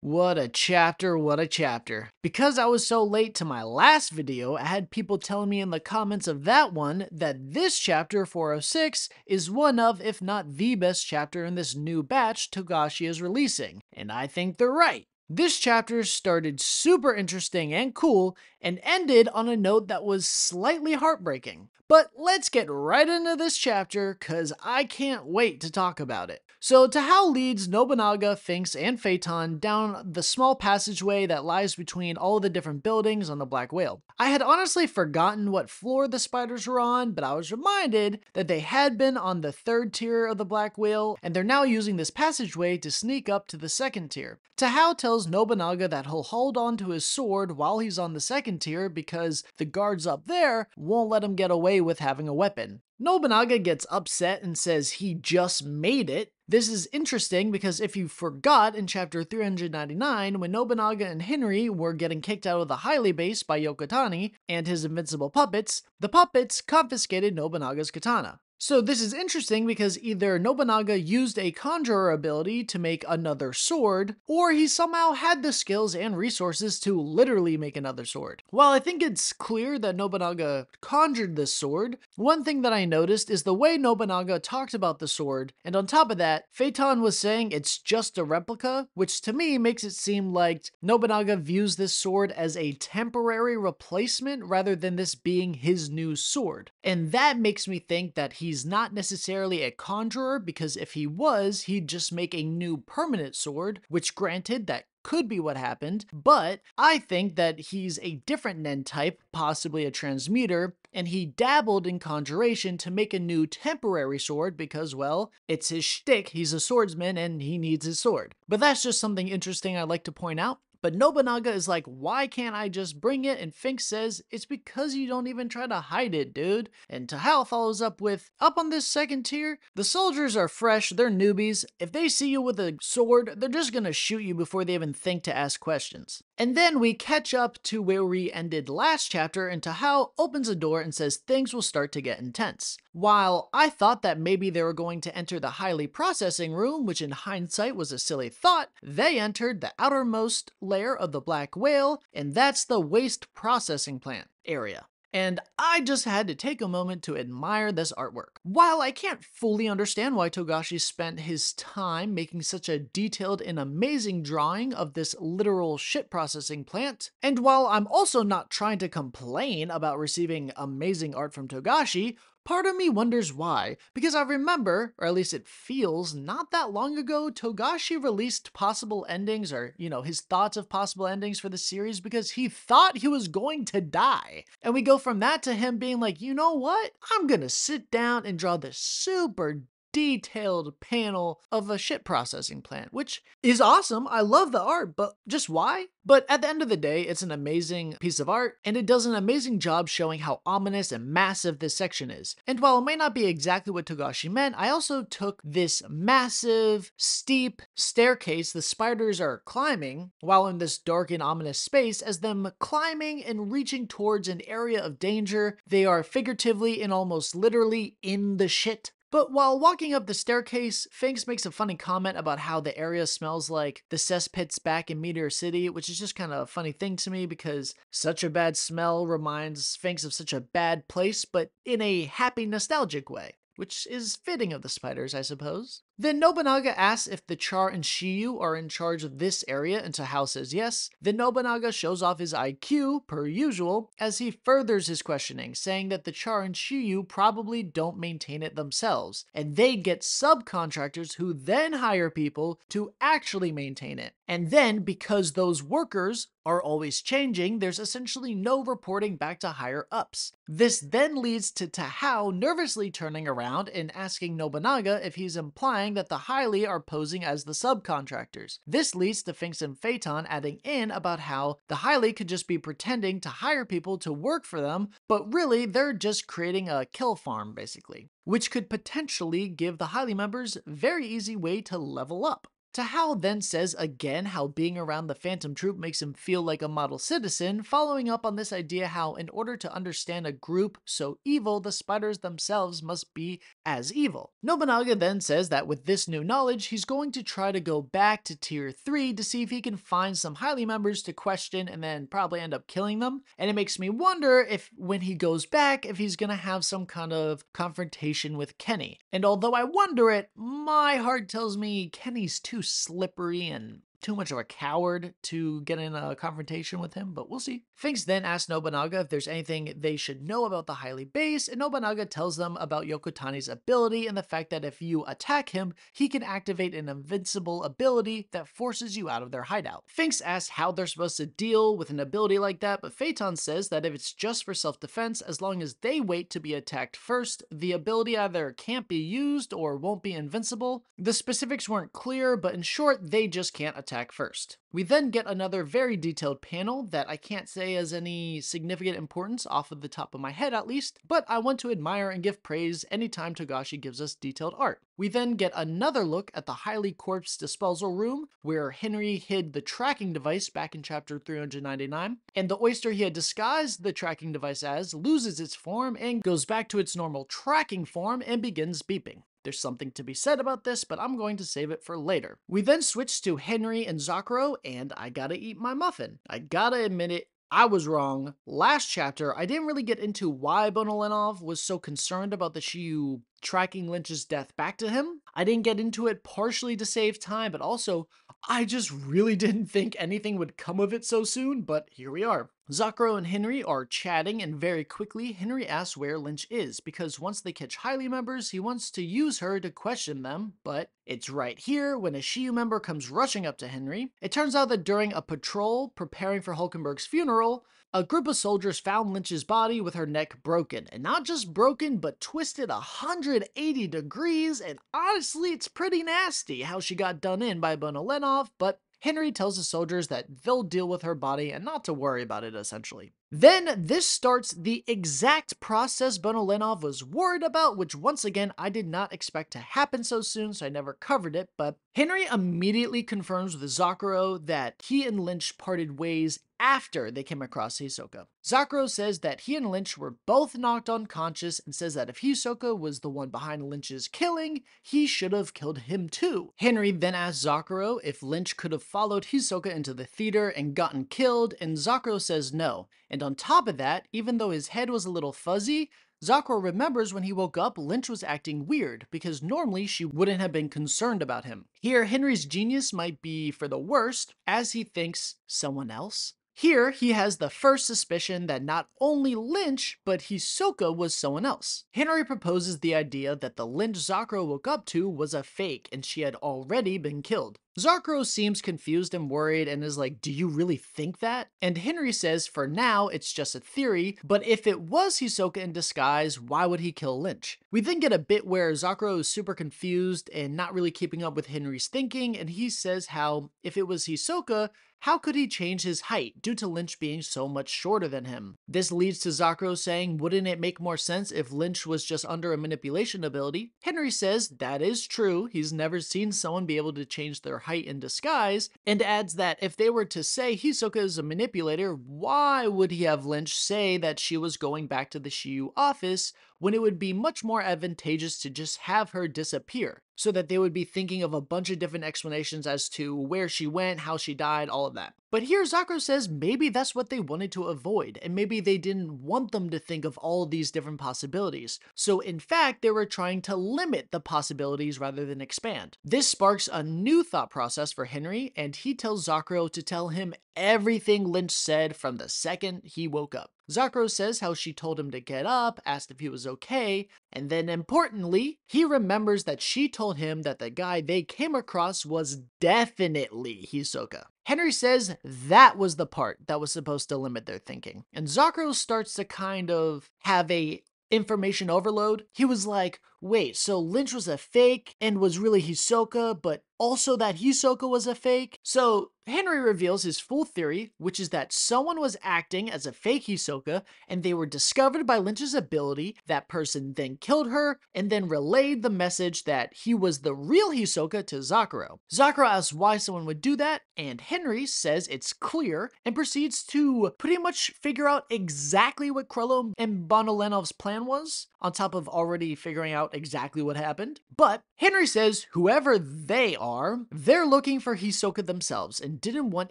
What a chapter, what a chapter. Because I was so late to my last video, I had people telling me in the comments of that one that this chapter 406 is one of, if not the best chapter in this new batch Togashi is releasing. And I think they're right. This chapter started super interesting and cool and ended on a note that was slightly heartbreaking. But let's get right into this chapter cause I can't wait to talk about it. So Tahao leads Nobunaga, Phinx, and Feitan down the small passageway that lies between all the different buildings on the Black Whale. I had honestly forgotten what floor the spiders were on, but I was reminded that they had been on the third tier of the Black Whale, and they're now using this passageway to sneak up to the second tier. Tahao tells Nobunaga that he'll hold on to his sword while he's on the second tier because the guards up there won't let him get away with having a weapon. Nobunaga gets upset and says he just made it. This is interesting because if you forgot in chapter 399, when Nobunaga and Henry were getting kicked out of the Heily base by Yokotani and his invincible puppets, the puppets confiscated Nobunaga's katana. So this is interesting because either Nobunaga used a conjurer ability to make another sword, or he somehow had the skills and resources to literally make another sword. While I think it's clear that Nobunaga conjured this sword, one thing that I noticed is the way Nobunaga talked about the sword, and on top of that, Feitan was saying it's just a replica, which to me makes it seem like Nobunaga views this sword as a temporary replacement rather than this being his new sword. And that makes me think that he he's not necessarily a conjurer because if he was, he'd just make a new permanent sword, which granted that could be what happened, but I think that he's a different Nen type, possibly a transmuter, and he dabbled in conjuration to make a new temporary sword because, well, it's his shtick, he's a swordsman and he needs his sword. But that's just something interesting I'd like to point out. But Nobunaga is like, why can't I just bring it? And Fink says, it's because you don't even try to hide it, dude. And Tahao follows up with, up on this second tier, the soldiers are fresh, they're newbies. If they see you with a sword, they're just gonna shoot you before they even think to ask questions. And then we catch up to where we ended last chapter and Tahao opens a door and says things will start to get intense. While I thought that maybe they were going to enter the Heily processing room, which in hindsight was a silly thought, they entered the outermost layer of the black whale, and that's the waste processing plant area and I just had to take a moment to admire this artwork. While I can't fully understand why Togashi spent his time making such a detailed and amazing drawing of this literal shit processing plant, and while I'm also not trying to complain about receiving amazing art from Togashi, Part of me wonders why, because I remember, or at least it feels, not that long ago, Togashi released possible endings, or, you know, his thoughts of possible endings for the series because he thought he was going to die. And we go from that to him being like, you know what? I'm gonna sit down and draw this super detailed panel of a shit processing plant, which is awesome. I love the art, but just why? But at the end of the day, it's an amazing piece of art, and it does an amazing job showing how ominous and massive this section is. And while it may not be exactly what Togashi meant, I also took this massive, steep staircase the spiders are climbing while in this dark and ominous space as them climbing and reaching towards an area of danger. They are figuratively and almost literally in the shit but while walking up the staircase, Phinx makes a funny comment about how the area smells like the cesspits back in Meteor City, which is just kind of a funny thing to me because such a bad smell reminds Phinx of such a bad place, but in a happy, nostalgic way which is fitting of the spiders, I suppose. Then Nobunaga asks if the Char and Shiyu are in charge of this area, and Tahao says yes. Then Nobunaga shows off his IQ, per usual, as he furthers his questioning, saying that the Char and Shiyu probably don't maintain it themselves, and they get subcontractors who then hire people to actually maintain it. And then, because those workers are always changing, there's essentially no reporting back to higher ups. This then leads to Tahao nervously turning around and asking Nobunaga if he's implying implying that the Heily are posing as the subcontractors. This leads to Phinx and Feitan adding in about how the Heily could just be pretending to hire people to work for them, but really they're just creating a kill farm basically, which could potentially give the Heily members very easy way to level up. Tahao then says again how being around the Phantom Troupe makes him feel like a model citizen, following up on this idea how in order to understand a group so evil, the spiders themselves must be as evil. Nobunaga then says that with this new knowledge, he's going to try to go back to tier 3 to see if he can find some Heily members to question and then probably end up killing them. And it makes me wonder if when he goes back, if he's gonna have some kind of confrontation with Kenny. And although I wonder it, my heart tells me Kenny's too slippery and too much of a coward to get in a confrontation with him, but we'll see. Phinx then asks Nobunaga if there's anything they should know about the Heily base, and Nobunaga tells them about Yokotani's ability and the fact that if you attack him, he can activate an invincible ability that forces you out of their hideout. Phinx asks how they're supposed to deal with an ability like that, but Feitan says that if it's just for self-defense, as long as they wait to be attacked first, the ability either can't be used or won't be invincible. The specifics weren't clear, but in short, they just can't attack attack first. We then get another very detailed panel that I can't say has any significant importance off of the top of my head at least, but I want to admire and give praise anytime Togashi gives us detailed art. We then get another look at the Heily corpse disposal room where Henry hid the tracking device back in chapter 399, and the oyster he had disguised the tracking device as loses its form and goes back to its normal tracking form and begins beeping. There's something to be said about this, but I'm going to save it for later. We then switch to Henry and Zakuro, and I gotta eat my muffin. I gotta admit it, I was wrong. Last chapter, I didn't really get into why Bonolenov was so concerned about the Shiyu tracking Lynch's death back to him. I didn't get into it partially to save time, but also I just really didn't think anything would come of it so soon, but here we are. Zakuro and Henry are chatting, and very quickly, Henry asks where Lynch is, because once they catch Heily members, he wants to use her to question them, but it's right here when a Shiyu member comes rushing up to Henry. It turns out that during a patrol preparing for Hulkenberg's funeral, a group of soldiers found Lynch's body with her neck broken, and not just broken, but twisted 180 degrees, and honestly, it's pretty nasty how she got done in by Bonolenov, but Henry tells the soldiers that they'll deal with her body and not to worry about it, essentially. Then this starts the exact process Bonolenov was worried about, which once again I did not expect to happen so soon, so I never covered it, but Henry immediately confirms with Zakuro that he and Lynch parted ways after they came across Hisoka. Zakuro says that he and Lynch were both knocked unconscious and says that if Hisoka was the one behind Lynch's killing, he should have killed him too. Henry then asks Zakuro if Lynch could have followed Hisoka into the theater and gotten killed, and Zakuro says no. And on top of that, even though his head was a little fuzzy, Zakuro remembers when he woke up, Lynch was acting weird, because normally she wouldn't have been concerned about him. Here, Henry's genius might be for the worst, as he thinks someone else here, he has the first suspicion that not only Lynch, but Hisoka was someone else. Henry proposes the idea that the Lynch Zakuro woke up to was a fake and she had already been killed. Zakuro seems confused and worried and is like, do you really think that? And Henry says for now it's just a theory, but if it was Hisoka in disguise, why would he kill Lynch? We then get a bit where Zakuro is super confused and not really keeping up with Henry's thinking, and he says how if it was Hisoka, how could he change his height due to Lynch being so much shorter than him? This leads to Zakuro saying, wouldn't it make more sense if Lynch was just under a manipulation ability? Henry says that is true, he's never seen someone be able to change their height in disguise, and adds that if they were to say Hisoka is a manipulator, why would he have Lynch say that she was going back to the Shiyu office when it would be much more advantageous to just have her disappear, so that they would be thinking of a bunch of different explanations as to where she went, how she died, all of that. But here Zakuro says maybe that's what they wanted to avoid, and maybe they didn't want them to think of all of these different possibilities. So in fact, they were trying to limit the possibilities rather than expand. This sparks a new thought process for Henry, and he tells Zakuro to tell him everything Lynch said from the second he woke up. Zakuro says how she told him to get up, asked if he was okay, and then importantly, he remembers that she told him that the guy they came across was definitely Hisoka. Henry says that was the part that was supposed to limit their thinking. And Zakuro starts to kind of have a information overload. He was like, wait, so Lynch was a fake and was really Hisoka, but also that Hisoka was a fake. So Henry reveals his full theory, which is that someone was acting as a fake Hisoka and they were discovered by Lynch's ability. That person then killed her and then relayed the message that he was the real Hisoka to Zakuro. Zakuro asks why someone would do that, and Henry says it's clear and proceeds to pretty much figure out exactly what Chrollo and Bonolenov's plan was, on top of already figuring out exactly what happened. But Henry says whoever they are, they're looking for Hisoka themselves and didn't want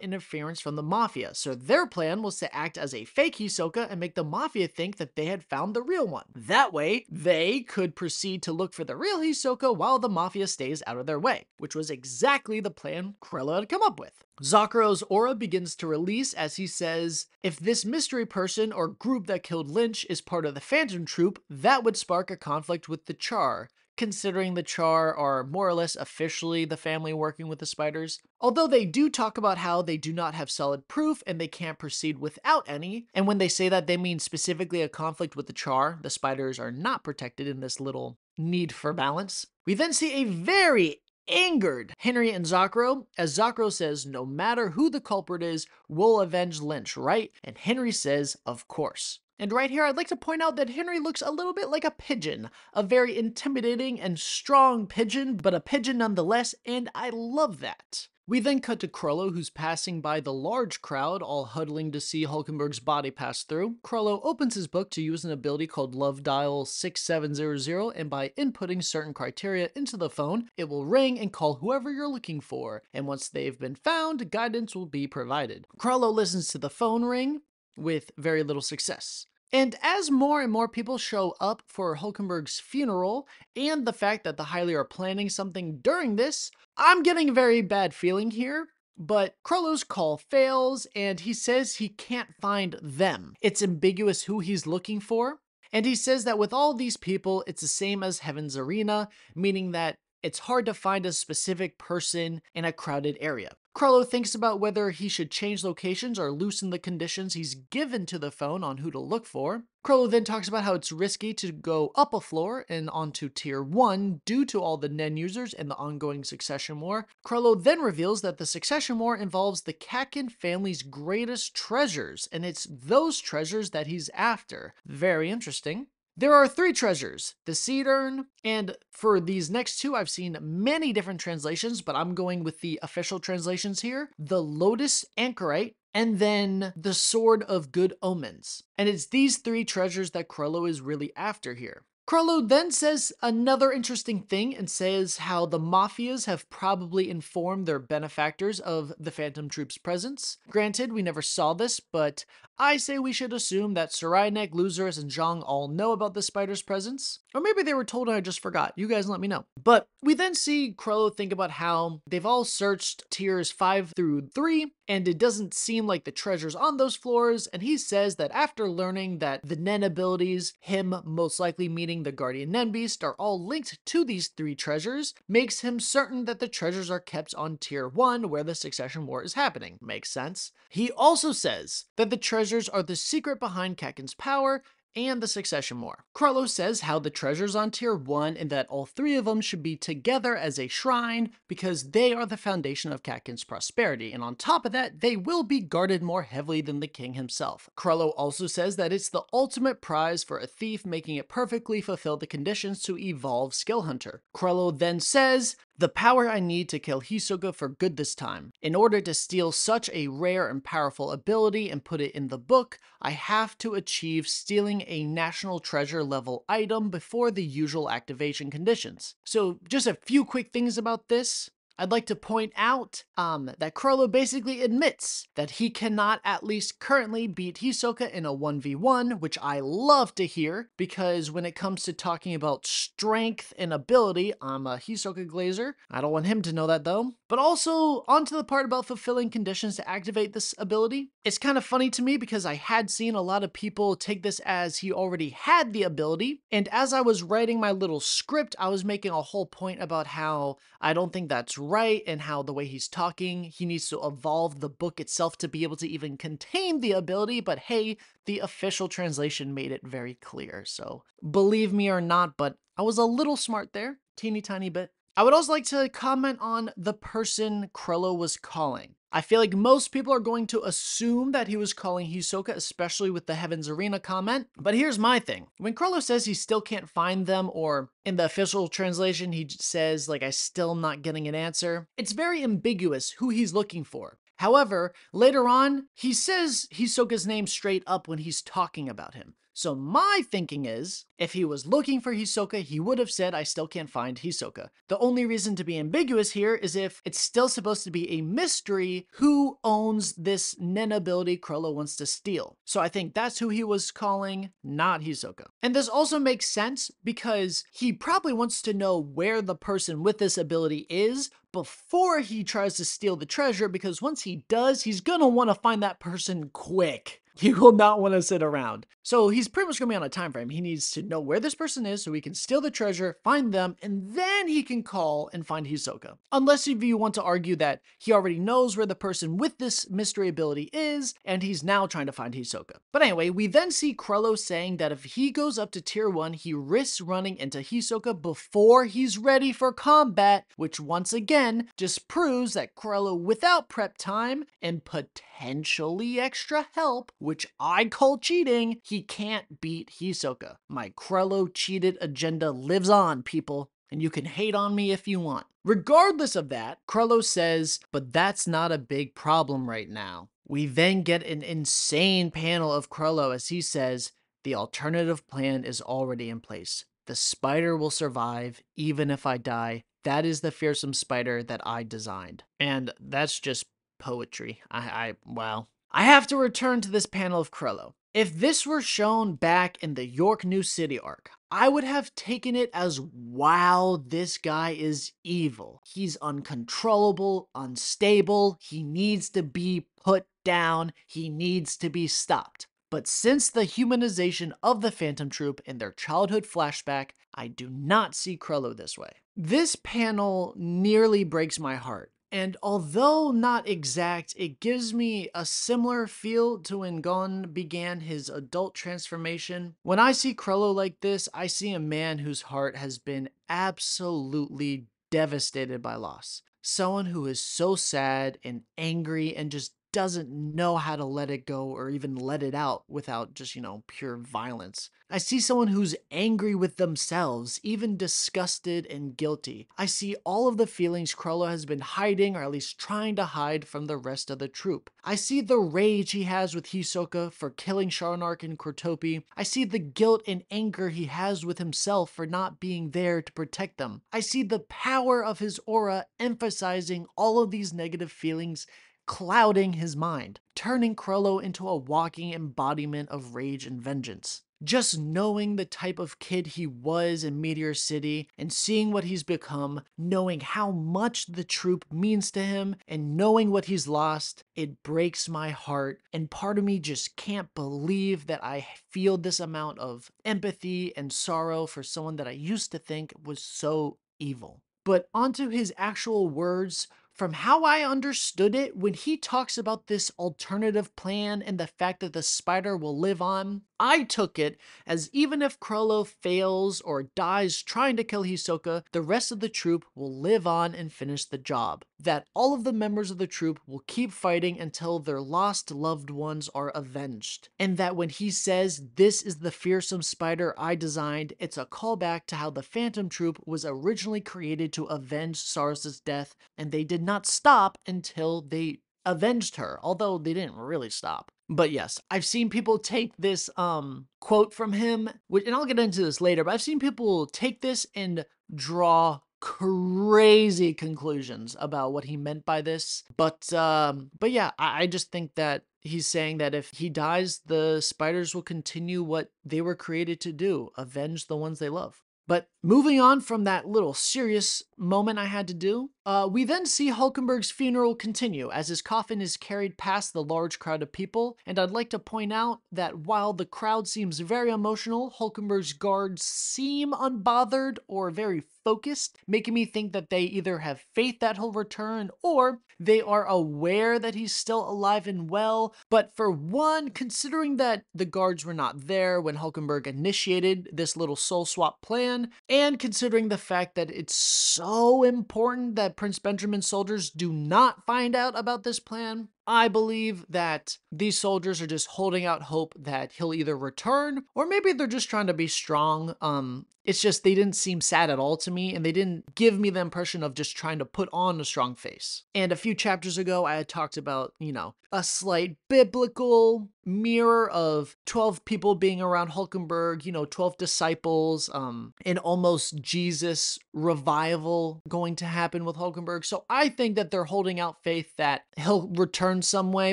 interference from the Mafia, so their plan was to act as a fake Hisoka and make the Mafia think that they had found the real one. That way, they could proceed to look for the real Hisoka while the Mafia stays out of their way, which was exactly the plan Chrollo had come up with. Zakuro's aura begins to release as he says, if this mystery person or group that killed Lynch is part of the Phantom Troupe, that would spark a conflict with the Char considering the Char are more or less officially the family working with the spiders. Although they do talk about how they do not have solid proof and they can't proceed without any, and when they say that they mean specifically a conflict with the Char, the spiders are not protected in this little need for balance. We then see a very angered Henry and Zakuro, as Zakuro says, no matter who the culprit is, we'll avenge Lynch, right? And Henry says, of course. And right here, I'd like to point out that Henry looks a little bit like a pigeon. A very intimidating and strong pigeon, but a pigeon nonetheless, and I love that. We then cut to Chrollo, who's passing by the large crowd, all huddling to see Hulkenberg's body pass through. Chrollo opens his book to use an ability called Love Dial 6700, and by inputting certain criteria into the phone, it will ring and call whoever you're looking for. And once they've been found, guidance will be provided. Chrollo listens to the phone ring, with very little success. And as more and more people show up for Hulkenberg's funeral, and the fact that the Heily are planning something during this, I'm getting a very bad feeling here. But Chrollo's call fails, and he says he can't find them. It's ambiguous who he's looking for. And he says that with all these people, it's the same as Heaven's Arena, meaning that it's hard to find a specific person in a crowded area. Chrollo thinks about whether he should change locations or loosen the conditions he's given to the phone on who to look for. Chrollo then talks about how it's risky to go up a floor and onto tier 1 due to all the Nen users and the ongoing succession war. Chrollo then reveals that the succession war involves the Kakin family's greatest treasures, and it's those treasures that he's after. Very interesting. There are three treasures, the seed urn, and for these next two, I've seen many different translations, but I'm going with the official translations here. The Lotus Anchorite, and then the Sword of Good Omens. And it's these three treasures that Chrollo is really after here. Chrollo then says another interesting thing and says how the mafias have probably informed their benefactors of the Phantom Troupe's presence. Granted, we never saw this, but I say we should assume that Tserriednich, Luzurus, and Zhang all know about the spider's presence. Or maybe they were told and I just forgot. You guys let me know. But we then see Chrollo think about how they've all searched tiers 5 through 3, and it doesn't seem like the treasure's on those floors, and he says that after learning that the Nen abilities, him most likely meeting the Guardian Nen Beast, are all linked to these three treasures, makes him certain that the treasures are kept on tier 1 where the Succession War is happening. Makes sense. He also says that the treasures are the secret behind Kakin's power and the Succession War. Chrollo says how the treasures on tier 1 and that all three of them should be together as a shrine because they are the foundation of Kakin's prosperity, and on top of that, they will be guarded more heavily than the king himself. Chrollo also says that it's the ultimate prize for a thief, making it perfectly fulfill the conditions to evolve Skill Hunter. Chrollo then says, the power I need to kill Hisoka for good this time. In order to steal such a rare and powerful ability and put it in the book, I have to achieve stealing a national treasure level item before the usual activation conditions. So just a few quick things about this. I'd like to point out um, that Chrollo basically admits that he cannot at least currently beat Hisoka in a 1v1, which I love to hear, because when it comes to talking about strength and ability, I'm a Hisoka Glazer. I don't want him to know that though. But also, onto the part about fulfilling conditions to activate this ability. It's kind of funny to me because I had seen a lot of people take this as he already had the ability, and as I was writing my little script, I was making a whole point about how I don't think that's right and how the way he's talking, he needs to evolve the book itself to be able to even contain the ability, but hey, the official translation made it very clear. So believe me or not, but I was a little smart there, teeny tiny bit. I would also like to comment on the person Chrollo was calling. I feel like most people are going to assume that he was calling Hisoka, especially with the Heaven's Arena comment. But here's my thing. When Chrollo says he still can't find them, or in the official translation, he says, like, I still not getting an answer, it's very ambiguous who he's looking for. However, later on, he says Hisoka's name straight up when he's talking about him. So my thinking is, if he was looking for Hisoka, he would have said, I still can't find Hisoka. The only reason to be ambiguous here is if it's still supposed to be a mystery who owns this Nen ability Chrollo wants to steal. So I think that's who he was calling, not Hisoka. And this also makes sense because he probably wants to know where the person with this ability is before he tries to steal the treasure because once he does, he's gonna want to find that person quick. He will not want to sit around. So he's pretty much going to be on a time frame. He needs to know where this person is so he can steal the treasure, find them, and then he can call and find Hisoka. Unless if you want to argue that he already knows where the person with this mystery ability is, and he's now trying to find Hisoka. But anyway, we then see Chrollo saying that if he goes up to tier 1, he risks running into Hisoka before he's ready for combat, which once again just proves that Chrollo without prep time and potentially extra help which I call cheating, he can't beat Hisoka. My Chrollo cheated agenda lives on, people and you can hate on me if you want. Regardless of that, Chrollo says, but that's not a big problem right now. We then get an insane panel of Chrollo as he says, the alternative plan is already in place. The spider will survive even if I die. That is the fearsome spider that I designed. And that's just poetry. I, I. I have to return to this panel of Chrollo. If this were shown back in the York New City arc, I would have taken it as wow, this guy is evil. He's uncontrollable, unstable, he needs to be put down, he needs to be stopped. But since the humanization of the Phantom Troupe in their childhood flashback, I do not see Chrollo this way. This panel nearly breaks my heart and although not exact, it gives me a similar feel to when Gon began his adult transformation. When I see Chrollo like this, I see a man whose heart has been absolutely devastated by loss. Someone who is so sad and angry and just doesn't know how to let it go or even let it out without just, you know, pure violence. I see someone who's angry with themselves, even disgusted and guilty. I see all of the feelings Chrollo has been hiding or at least trying to hide from the rest of the troop. I see the rage he has with Hisoka for killing Sharnark and Kortopi. I see the guilt and anger he has with himself for not being there to protect them. I see the power of his aura emphasizing all of these negative feelings clouding his mind, turning Chrollo into a walking embodiment of rage and vengeance. Just knowing the type of kid he was in Meteor City and seeing what he's become, knowing how much the troop means to him, and knowing what he's lost, it breaks my heart. And part of me just can't believe that I feel this amount of empathy and sorrow for someone that I used to think was so evil. But onto his actual words, from how I understood it, when he talks about this alternative plan and the fact that the spider will live on, I took it as even if Chrollo fails or dies trying to kill Hisoka, the rest of the troop will live on and finish the job. That all of the members of the troop will keep fighting until their lost loved ones are avenged. And that when he says, this is the fearsome spider I designed, it's a callback to how the Phantom Troupe was originally created to avenge Sarasa's death, and they did not stop until they avenged her, although they didn't really stop. But yes, I've seen people take this um quote from him, which, and I'll get into this later, but I've seen people take this and draw crazy conclusions about what he meant by this. But um but yeah, I, I just think that he's saying that if he dies, the spiders will continue what they were created to do, avenge the ones they love. But moving on from that little serious moment I had to do, Uh, we then see Hulkenberg's funeral continue as his coffin is carried past the large crowd of people, and I'd like to point out that while the crowd seems very emotional, Hulkenberg's guards seem unbothered or very focused, making me think that they either have faith that he'll return or they are aware that he's still alive and well. But for one, considering that the guards were not there when Hulkenberg initiated this little soul swap plan, and considering the fact that it's so important that Prince Benjamin's soldiers do not find out about this plan, I believe that these soldiers are just holding out hope that he'll either return or maybe they're just trying to be strong. Um, it's just they didn't seem sad at all to me and they didn't give me the impression of just trying to put on a strong face. And a few chapters ago, I had talked about, you know, a slight biblical mirror of 12 people being around Hulkenberg, you know, 12 disciples, um, an almost Jesus revival going to happen with Hulkenberg. So I think that they're holding out faith that he'll return some way,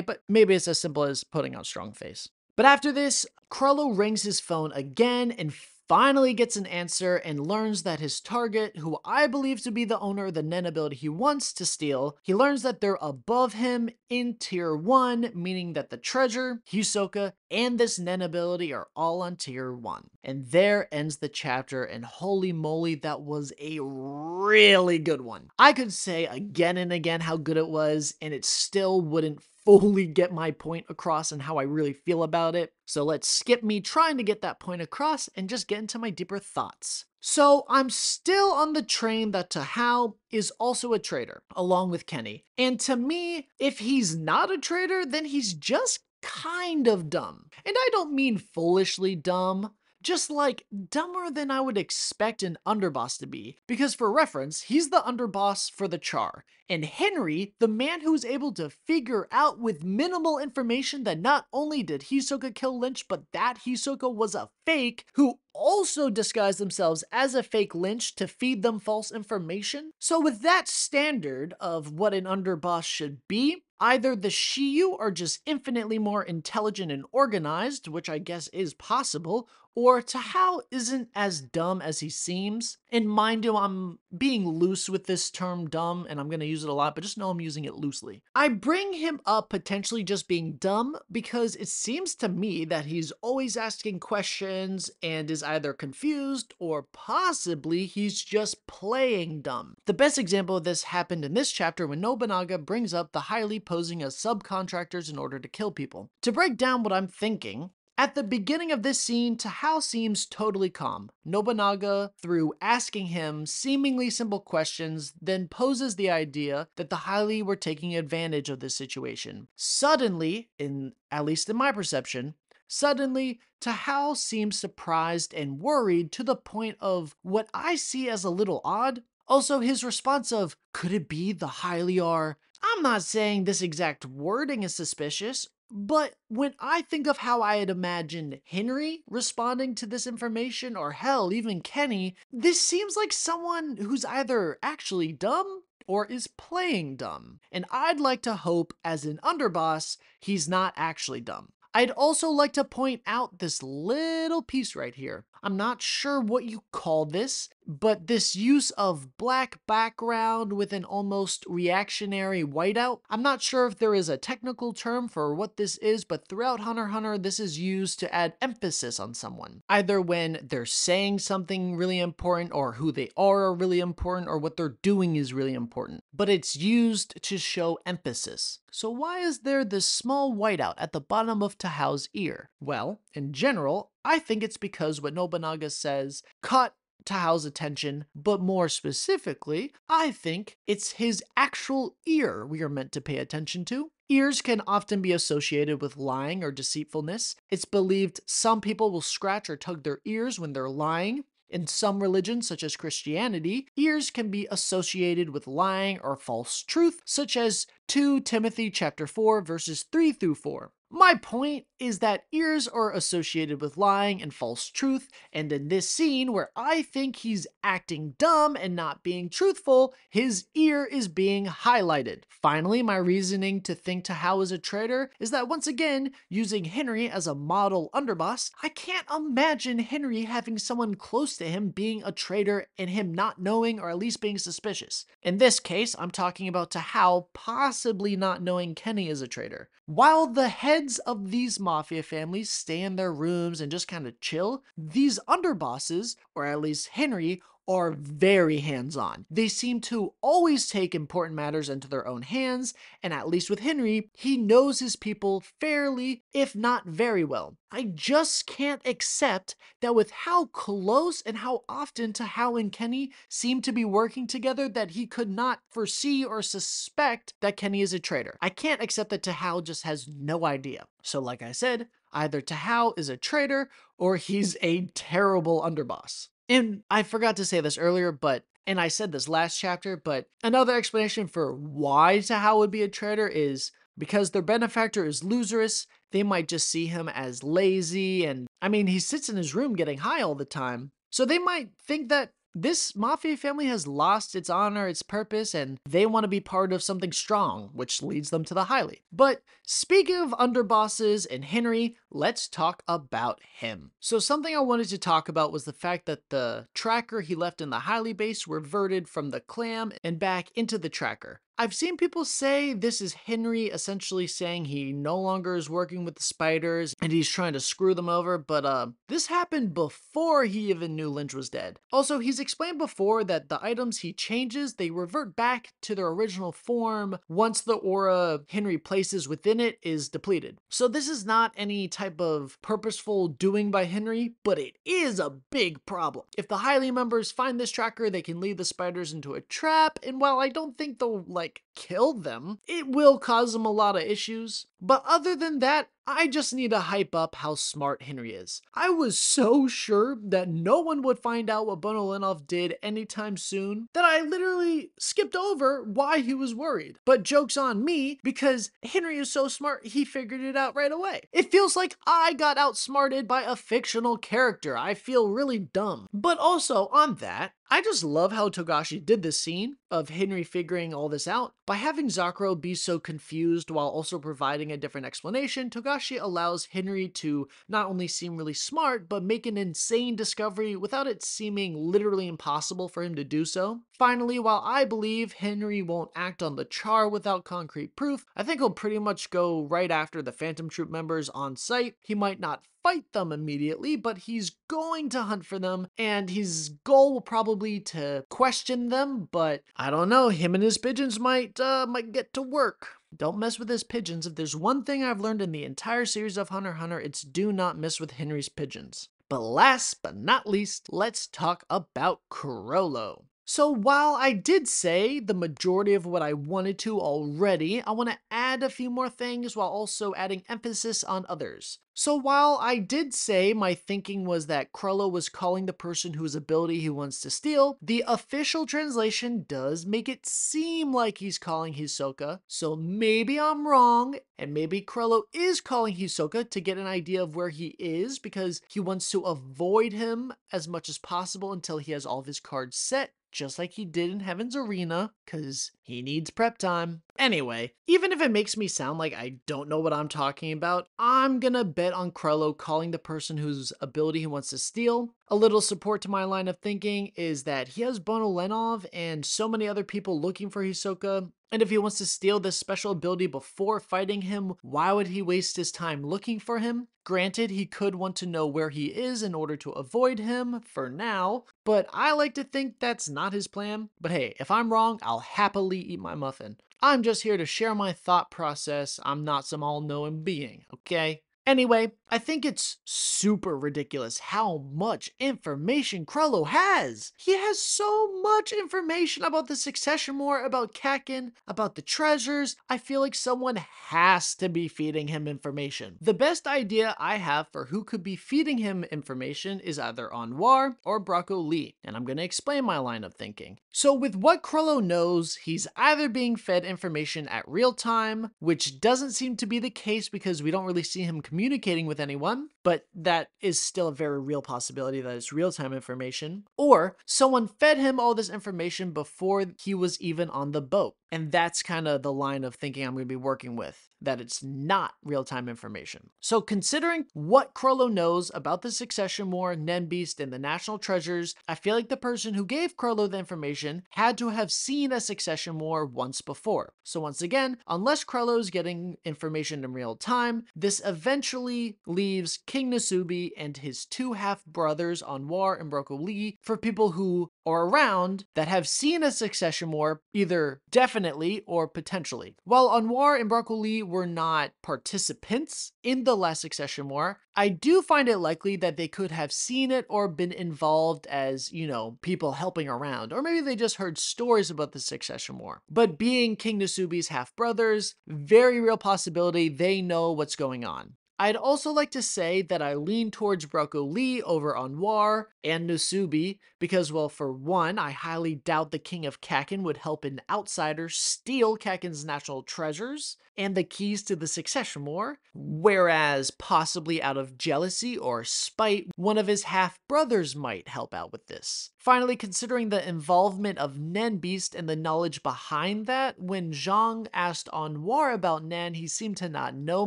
but maybe it's as simple as putting on strong face. But after this, Chrollo rings his phone again and finally gets an answer and learns that his target, who I believe to be the owner of the Nen ability he wants to steal, he learns that they're above him in tier 1, meaning that the treasure, Hisoka, and this Nen ability are all on tier 1. And there ends the chapter, and holy moly, that was a really good one. I could say again and again how good it was, and it still wouldn't fully get my point across and how I really feel about it. So let's skip me trying to get that point across and just get into my deeper thoughts. So I'm still on the train that Tahao is also a traitor, along with Kenny. And to me, if he's not a traitor, then he's just kind of dumb. And I don't mean foolishly dumb just like dumber than I would expect an underboss to be. Because for reference, he's the underboss for the Char, and Henry, the man who's able to figure out with minimal information that not only did Hisoka kill Lynch, but that Hisoka was a fake, who also disguised themselves as a fake Lynch to feed them false information. So with that standard of what an underboss should be, Either the Shiyu are just infinitely more intelligent and organized, which I guess is possible, or Tahao isn't as dumb as he seems. And mind you, I'm being loose with this term dumb, and I'm going to use it a lot, but just know I'm using it loosely. I bring him up potentially just being dumb because it seems to me that he's always asking questions and is either confused or possibly he's just playing dumb. The best example of this happened in this chapter when Nobunaga brings up the Heily posing as subcontractors in order to kill people. To break down what I'm thinking, at the beginning of this scene, Tahao seems totally calm. Nobunaga, through asking him seemingly simple questions, then poses the idea that the Heily were taking advantage of this situation. Suddenly, in at least in my perception, Suddenly, Tahao seems surprised and worried to the point of what I see as a little odd. Also, his response of, could it be the Heily are? I'm not saying this exact wording is suspicious, but when I think of how I had imagined Henry responding to this information, or hell, even Kenny, this seems like someone who's either actually dumb or is playing dumb. And I'd like to hope, as an underboss, he's not actually dumb. I'd also like to point out this little piece right here. I'm not sure what you call this, but this use of black background with an almost reactionary whiteout, I'm not sure if there is a technical term for what this is, but throughout Hunter Hunter, this is used to add emphasis on someone. Either when they're saying something really important, or who they are really important, or what they're doing is really important. But it's used to show emphasis. So why is there this small whiteout at the bottom of Tahao's ear? Well, in general, I think it's because what Nobunaga says caught Tahao's attention, but more specifically, I think it's his actual ear we are meant to pay attention to. Ears can often be associated with lying or deceitfulness. It's believed some people will scratch or tug their ears when they're lying, in some religions, such as Christianity, ears can be associated with lying or false truth, such as 2 Timothy chapter 4 verses 3 through 4. My point is that ears are associated with lying and false truth, and in this scene where I think he's acting dumb and not being truthful, his ear is being highlighted. Finally, my reasoning to think Tahao is a traitor is that once again, using Henry as a model underboss, I can't imagine Henry having someone close to him being a traitor and him not knowing or at least being suspicious. In this case, I'm talking about Tahao possibly not knowing Kenny is a traitor. While the heads of these mafia families stay in their rooms and just kind of chill, these underbosses, or at least Henry, are very hands on. They seem to always take important matters into their own hands, and at least with Henry, he knows his people fairly, if not very well. I just can't accept that with how close and how often Tahao and Kenny seem to be working together that he could not foresee or suspect that Kenny is a traitor. I can't accept that Tahao just has no idea. So like I said, either Tahao is a traitor or he's a terrible underboss. And I forgot to say this earlier, but and I said this last chapter, but another explanation for why Tahao would be a traitor is because their benefactor is Luzurus, they might just see him as lazy and I mean he sits in his room getting high all the time. So they might think that this mafia family has lost its honor, its purpose, and they want to be part of something strong, which leads them to the Heily. But speaking of underbosses and Henry, let's talk about him. So something I wanted to talk about was the fact that the tracker he left in the Heily base reverted from the clam and back into the tracker. I've seen people say this is Henry essentially saying he no longer is working with the spiders and he's trying to screw them over, but uh, this happened before he even knew Lynch was dead. Also, he's explained before that the items he changes, they revert back to their original form once the aura Henry places within it is depleted. So this is not any type of purposeful doing by Henry, but it is a big problem. If the Heily members find this tracker, they can lead the spiders into a trap, and while I don't think they'll like kill them, it will cause them a lot of issues. But other than that, I just need to hype up how smart Henry is. I was so sure that no one would find out what Bonolenov did anytime soon that I literally skipped over why he was worried. But joke's on me because Henry is so smart he figured it out right away. It feels like I got outsmarted by a fictional character. I feel really dumb. But also on that, I just love how Togashi did this scene of Henry figuring all this out. By having Zakuro be so confused while also providing a different explanation, Togashi allows Henry to not only seem really smart, but make an insane discovery without it seeming literally impossible for him to do so. Finally, while I believe Henry won't act on the char without concrete proof, I think he'll pretty much go right after the Phantom Troupe members on site. He might not fight them immediately, but he's going to hunt for them, and his goal will probably to question them, but I don't know, him and his pigeons might, uh, might get to work. Don't mess with his pigeons. If there's one thing I've learned in the entire series of Hunter Hunter, it's do not mess with Henry's pigeons. But last but not least, let's talk about Chrollo. So while I did say the majority of what I wanted to already, I want to add a few more things while also adding emphasis on others. So while I did say my thinking was that Chrollo was calling the person whose ability he wants to steal, the official translation does make it seem like he's calling Hisoka, so maybe I'm wrong, and maybe Chrollo is calling Hisoka to get an idea of where he is because he wants to avoid him as much as possible until he has all of his cards set just like he did in Heaven's Arena, because he needs prep time. Anyway, even if it makes me sound like I don't know what I'm talking about, I'm gonna bet on Chrollo calling the person whose ability he wants to steal. A little support to my line of thinking is that he has Bonolenov and so many other people looking for Hisoka, and if he wants to steal this special ability before fighting him, why would he waste his time looking for him? Granted, he could want to know where he is in order to avoid him, for now, but I like to think that's not his plan. But hey, if I'm wrong, I'll happily eat my muffin. I'm just here to share my thought process, I'm not some all-knowing being, okay? Anyway, I think it's super ridiculous how much information Chrollo has. He has so much information about the succession war, about Kakin, about the treasures. I feel like someone has to be feeding him information. The best idea I have for who could be feeding him information is either Anwar or Bracco Lee, and I'm going to explain my line of thinking. So with what Chrollo knows, he's either being fed information at real time, which doesn't seem to be the case because we don't really see him communicating with anyone, but that is still a very real possibility that it's real-time information. Or someone fed him all this information before he was even on the boat. And that's kind of the line of thinking I'm going to be working with, that it's not real-time information. So considering what Chrollo knows about the Succession War, Nen Beast, and the National Treasures, I feel like the person who gave Chrollo the information had to have seen a Succession War once before. So once again, unless Chrollo is getting information in real time, this eventually leaves King Nasubi and his two half-brothers Anwar and Lee for people who are around that have seen a Succession War either definitely or potentially. While Anwar and Lee were not participants in the last succession war, I do find it likely that they could have seen it or been involved as, you know, people helping around, or maybe they just heard stories about the succession war. But being King Nasubi's half-brothers, very real possibility they know what's going on. I'd also like to say that I lean towards Bracco Lee over Anwar and Nasubi because, well, for one, I highly doubt the King of Kakin would help an outsider steal Kakin's national treasures and the keys to the Succession War, whereas possibly out of jealousy or spite, one of his half-brothers might help out with this. Finally, considering the involvement of Nen Beast and the knowledge behind that, when Zhang asked Anwar about Nen, he seemed to not know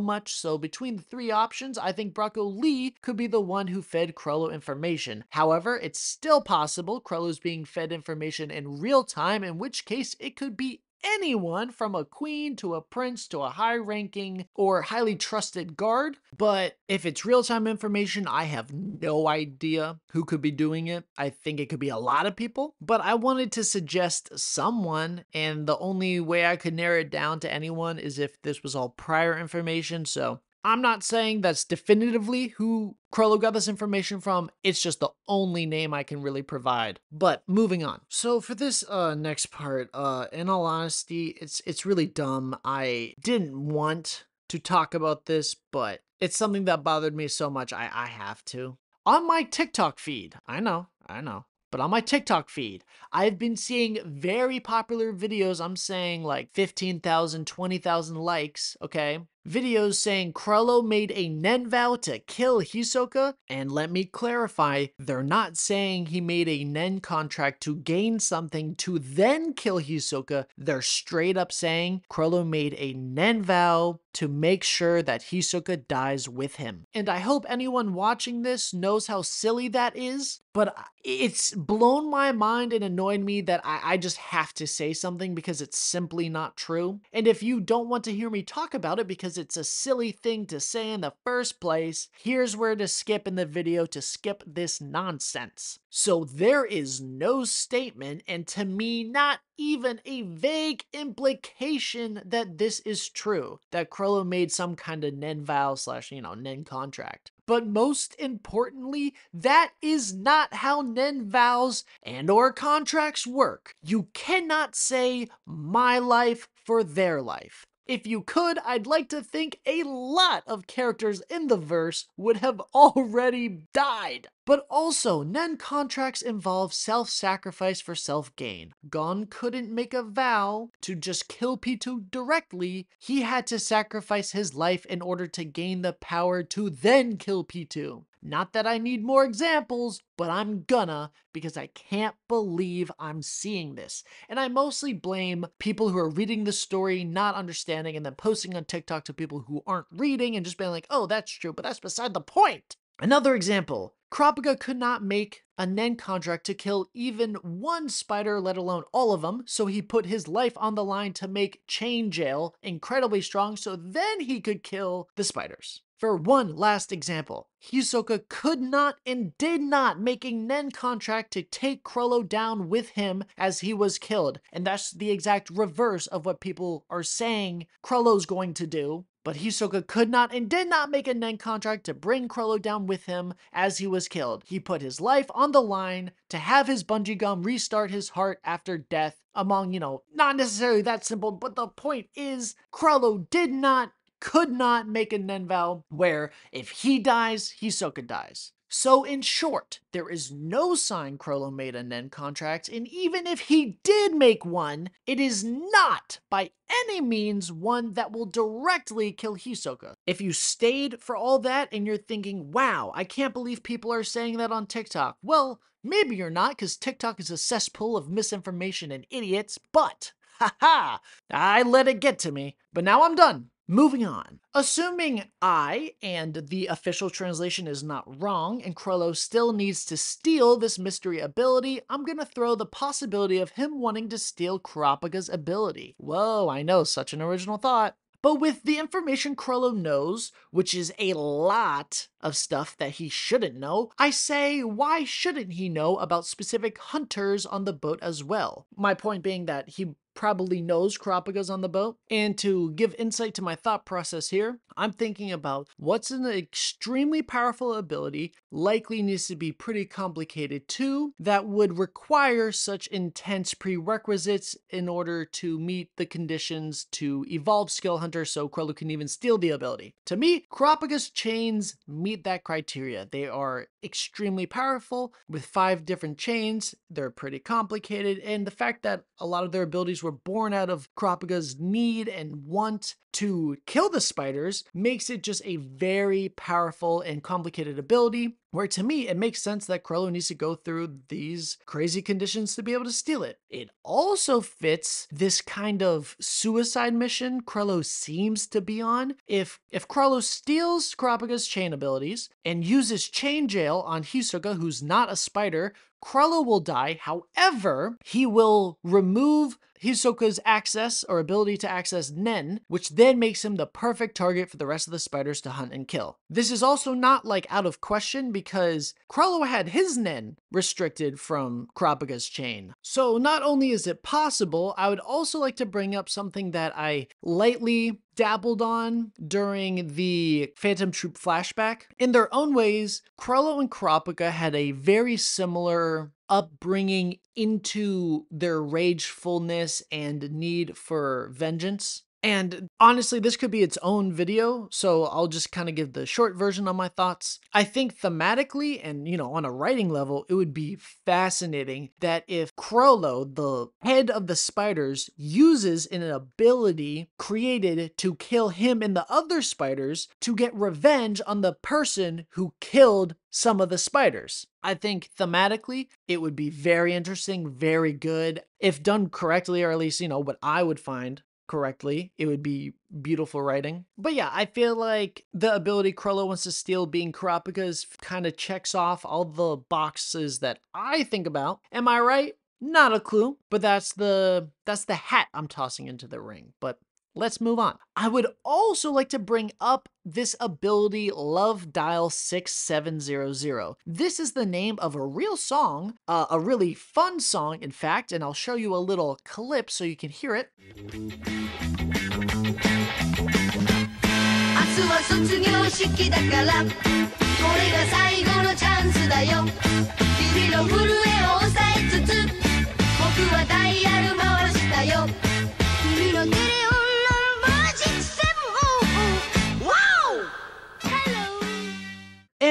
much, so between the three options, I think Bracco Lee could be the one who fed Chrollo information. However, it's still possible Chrollo's being fed information in real time, in which case it could be anyone from a queen to a prince to a high ranking or highly trusted guard. But if it's real time information, I have no idea who could be doing it. I think it could be a lot of people, but I wanted to suggest someone, and the only way I could narrow it down to anyone is if this was all prior information. So I'm not saying that's definitively who Chrollo got this information from. It's just the only name I can really provide. But moving on. So for this uh, next part, uh, in all honesty, it's it's really dumb. I didn't want to talk about this, but it's something that bothered me so much I, I have to. On my TikTok feed, I know, I know. But on my TikTok feed, I've been seeing very popular videos. I'm saying like 15,000, 20,000 likes, okay? Videos saying Chrollo made a Nen vow to kill Hisoka, and let me clarify, they're not saying he made a Nen contract to gain something to then kill Hisoka, they're straight up saying Chrollo made a Nen vow to make sure that Hisoka dies with him. And I hope anyone watching this knows how silly that is, but it's blown my mind and annoyed me that I, I just have to say something because it's simply not true. And if you don't want to hear me talk about it because it's a silly thing to say in the first place, here's where to skip in the video to skip this nonsense. So there is no statement, and to me, not even a vague implication that this is true, that Chrollo made some kind of Nen vow slash, you know, Nen contract. But most importantly, that is not how Nen vows and or contracts work. You cannot say my life for their life. If you could, I'd like to think a lot of characters in the verse would have already died. But also, Nen contracts involve self-sacrifice for self-gain. Gon couldn't make a vow to just kill Pitou directly, he had to sacrifice his life in order to gain the power to then kill Pitou. Not that I need more examples, but I'm gonna because I can't believe I'm seeing this. And I mostly blame people who are reading the story, not understanding, and then posting on TikTok to people who aren't reading and just being like, oh, that's true, but that's beside the point. Another example, Kurapika could not make a Nen contract to kill even one spider, let alone all of them, so he put his life on the line to make Chain Jail incredibly strong so then he could kill the spiders. For one last example, Hisoka could not and did not make a Nen contract to take Chrollo down with him as he was killed, and that's the exact reverse of what people are saying Chrollo's going to do. But Hisoka could not and did not make a Nen contract to bring Chrollo down with him as he was killed. He put his life on the line to have his bungee gum restart his heart after death. Among, you know, not necessarily that simple, but the point is, Chrollo did not, could not make a Nen vow where if he dies, Hisoka dies. So, in short, there is no sign Chrollo made a Nen contract, and even if he did make one, it is not by any means one that will directly kill Hisoka. If you stayed for all that and you're thinking, wow, I can't believe people are saying that on TikTok, well, maybe you're not, because TikTok is a cesspool of misinformation and idiots, but haha, I let it get to me. But now I'm done. Moving on. Assuming I and the official translation is not wrong and Chrollo still needs to steal this mystery ability, I'm gonna throw the possibility of him wanting to steal Kurapika's ability. Whoa, I know, such an original thought. But with the information Chrollo knows, which is a lot of stuff that he shouldn't know, I say, why shouldn't he know about specific hunters on the boat as well? My point being that he probably knows Kurapika's on the boat. And to give insight to my thought process here, I'm thinking about what's an extremely powerful ability, likely needs to be pretty complicated too, that would require such intense prerequisites in order to meet the conditions to evolve Skill Hunter so Chrollo can even steal the ability. To me, Kurapika's chains meet that criteria. They are extremely powerful with five different chains. They're pretty complicated. And the fact that a lot of their abilities were born out of Kurapika's need and want to kill the spiders makes it just a very powerful and complicated ability where to me it makes sense that Chrollo needs to go through these crazy conditions to be able to steal it. It also fits this kind of suicide mission Chrollo seems to be on. If if Chrollo steals Kurapika's chain abilities and uses chain jail on Hisoka who's not a spider, Chrollo will die. However, he will remove Hisoka's access or ability to access Nen, which then makes him the perfect target for the rest of the spiders to hunt and kill. This is also not like out of question because Chrollo had his Nen restricted from Kurapika's chain. So not only is it possible, I would also like to bring up something that I lightly dabbled on during the Phantom Troupe flashback. In their own ways, Chrollo and Kurapika had a very similar upbringing into their ragefulness and need for vengeance. And honestly, this could be its own video, so I'll just kind of give the short version on my thoughts. I think thematically and, you know, on a writing level, it would be fascinating that if Chrollo, the head of the spiders, uses an ability created to kill him and the other spiders to get revenge on the person who killed some of the spiders. I think thematically, it would be very interesting, very good. If done correctly, or at least, you know, what I would find correctly, it would be beautiful writing. But yeah, I feel like the ability Chrollo wants to steal being Kurapika's kind of checks off all the boxes that I think about. Am I right? Not a clue, but that's the that's the hat I'm tossing into the ring. But Let's move on. I would also like to bring up this ability Love Dial 6700. This is the name of a real song, uh, a really fun song, in fact, and I'll show you a little clip so you can hear it.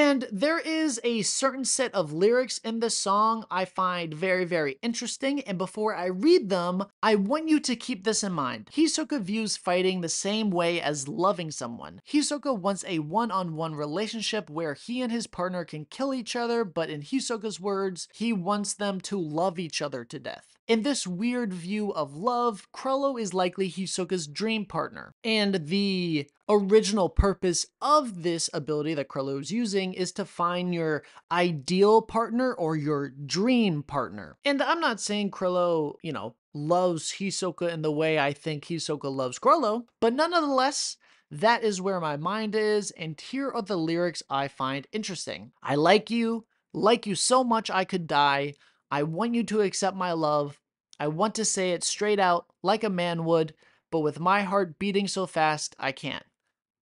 And there is a certain set of lyrics in this song I find very, very interesting. And before I read them, I want you to keep this in mind. Hisoka views fighting the same way as loving someone. Hisoka wants a one-on-one -on -one relationship where he and his partner can kill each other, but in Hisoka's words, he wants them to love each other to death. In this weird view of love, Chrollo is likely Hisoka's dream partner. And the original purpose of this ability that Chrollo is using is to find your ideal partner or your dream partner. And I'm not saying Chrollo, you know, loves Hisoka in the way I think Hisoka loves Chrollo, but nonetheless, that is where my mind is, and here are the lyrics I find interesting. I like you, like you so much I could die. I want you to accept my love. I want to say it straight out like a man would, but with my heart beating so fast, I can't.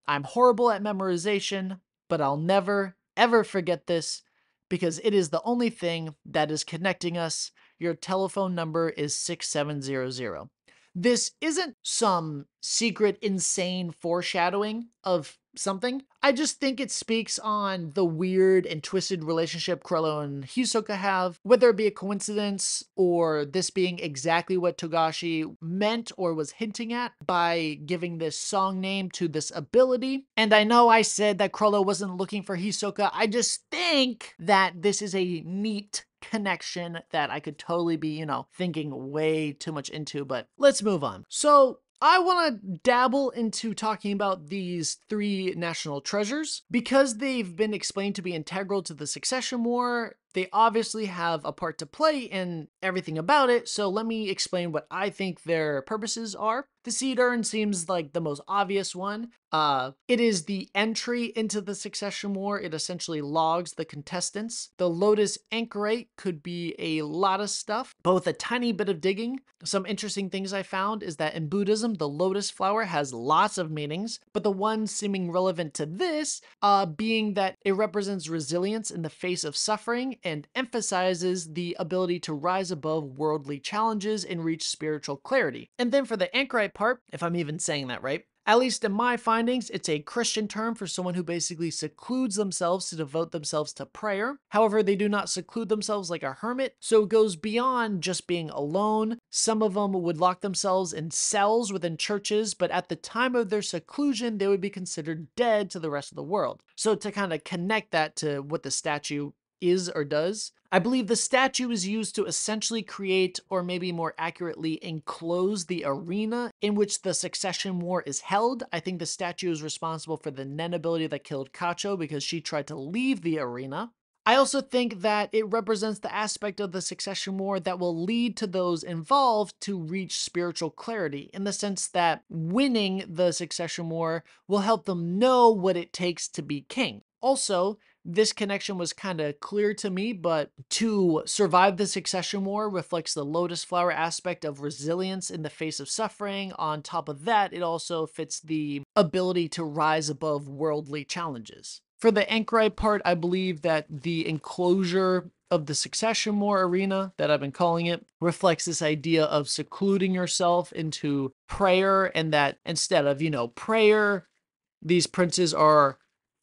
I'm horrible at memorization, but I'll never, ever forget this because it is the only thing that is connecting us. Your telephone number is 6700. This isn't some secret, insane foreshadowing of something. I just think it speaks on the weird and twisted relationship Chrollo and Hisoka have, whether it be a coincidence or this being exactly what Togashi meant or was hinting at by giving this song name to this ability. And I know I said that Chrollo wasn't looking for Hisoka, I just think that this is a neat connection that I could totally be, you know, thinking way too much into, but let's move on. So I want to dabble into talking about these three national treasures because they've been explained to be integral to the succession war. They obviously have a part to play in everything about it, so let me explain what I think their purposes are. The seed urn seems like the most obvious one. Uh, it is the entry into the succession war. It essentially logs the contestants. The lotus anchorite could be a lot of stuff, both a tiny bit of digging. Some interesting things I found is that in Buddhism, the lotus flower has lots of meanings, but the one seeming relevant to this uh, being that it represents resilience in the face of suffering and emphasizes the ability to rise above worldly challenges and reach spiritual clarity. And then for the anchorite part, if I'm even saying that right, at least in my findings, it's a Christian term for someone who basically secludes themselves to devote themselves to prayer. However, they do not seclude themselves like a hermit, so it goes beyond just being alone. Some of them would lock themselves in cells within churches, but at the time of their seclusion, they would be considered dead to the rest of the world. So to kind of connect that to what the statue is or does. I believe the statue is used to essentially create, or maybe more accurately, enclose the arena in which the succession war is held. I think the statue is responsible for the Nen ability that killed Kacho because she tried to leave the arena. I also think that it represents the aspect of the succession war that will lead to those involved to reach spiritual clarity, in the sense that winning the succession war will help them know what it takes to be king. Also, this connection was kind of clear to me, but to survive the succession war reflects the lotus flower aspect of resilience in the face of suffering. On top of that, it also fits the ability to rise above worldly challenges. For the Anchorite part, I believe that the enclosure of the succession war arena that I've been calling it reflects this idea of secluding yourself into prayer and that instead of, you know, prayer, these princes are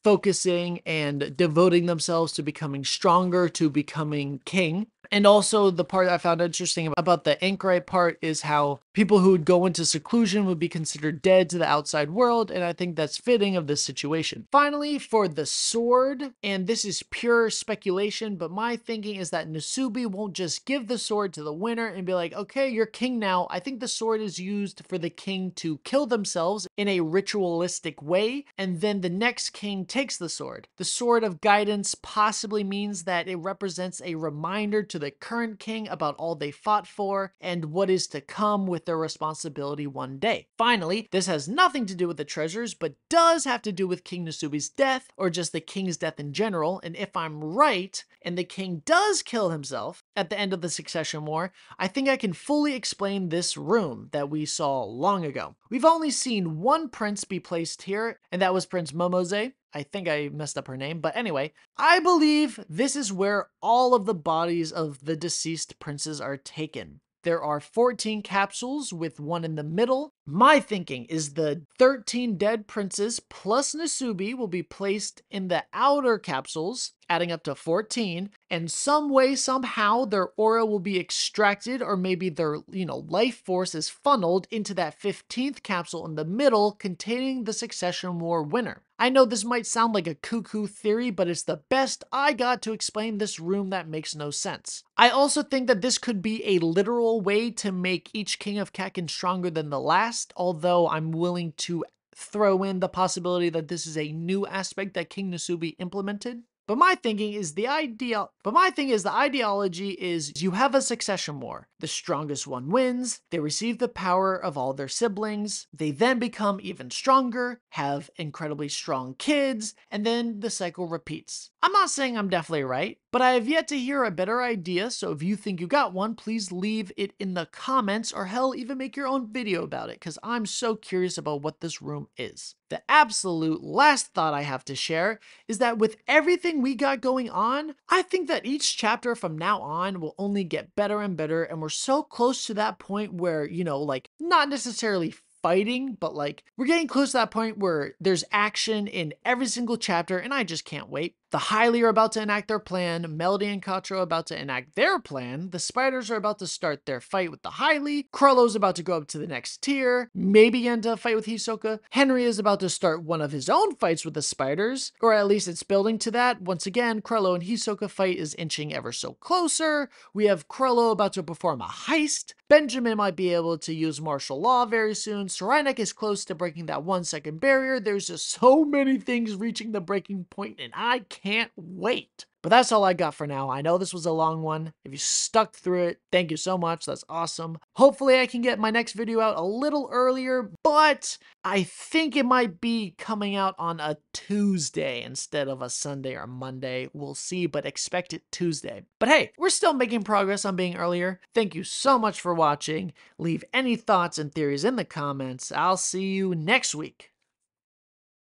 focusing and devoting themselves to becoming stronger, to becoming king. And also the part I found interesting about the anchorite part is how people who would go into seclusion would be considered dead to the outside world, and I think that's fitting of this situation. Finally, for the sword, and this is pure speculation, but my thinking is that Nasubi won't just give the sword to the winner and be like, okay, you're king now. I think the sword is used for the king to kill themselves in a ritualistic way, and then the next king takes the sword. The sword of guidance possibly means that it represents a reminder to the current king about all they fought for and what is to come with their responsibility one day. Finally, this has nothing to do with the treasures, but does have to do with King Nasubi's death, or just the king's death in general, and if I'm right, and the king does kill himself at the end of the succession war, I think I can fully explain this room that we saw long ago. We've only seen one prince be placed here, and that was Prince Momoze, I think I messed up her name, but anyway, I believe this is where all of the bodies of the deceased princes are taken. There are 14 capsules with one in the middle. My thinking is the 13 dead princes plus Nasubi will be placed in the outer capsules, adding up to 14, and some way, somehow, their aura will be extracted or maybe their, you know, life force is funneled into that 15th capsule in the middle containing the Succession War winner. I know this might sound like a cuckoo theory, but it's the best I got to explain this room that makes no sense. I also think that this could be a literal way to make each King of Kakin stronger than the last, although I'm willing to throw in the possibility that this is a new aspect that King Nasubi implemented. But my thinking is the ideal but my thing is the ideology is you have a succession war. The strongest one wins, they receive the power of all their siblings, they then become even stronger, have incredibly strong kids, and then the cycle repeats. I'm not saying I'm definitely right, but I have yet to hear a better idea, so if you think you got one, please leave it in the comments or hell even make your own video about it, because I'm so curious about what this room is. The absolute last thought I have to share is that with everything we got going on, I think that each chapter from now on will only get better and better, and we're so close to that point where, you know, like, not necessarily fighting, but like we're getting close to that point where there's action in every single chapter, and I just can't wait. The Heily are about to enact their plan, Melody and Quattro about to enact their plan, the Spiders are about to start their fight with the Heily, Chrollo's about to go up to the next tier, maybe end a fight with Hisoka, Henry is about to start one of his own fights with the Spiders, or at least it's building to that. Once again, Chrollo and Hisoka fight is inching ever so closer, we have Chrollo about to perform a heist, Benjamin might be able to use martial law very soon, Tserriednich is close to breaking that one second barrier, there's just so many things reaching the breaking point and I can't wait. But that's all I got for now. I know this was a long one. If you stuck through it, thank you so much. That's awesome. Hopefully I can get my next video out a little earlier, but I think it might be coming out on a Tuesday instead of a Sunday or Monday. We'll see, but expect it Tuesday. But hey, we're still making progress on being earlier. Thank you so much for watching. Leave any thoughts and theories in the comments. I'll see you next week.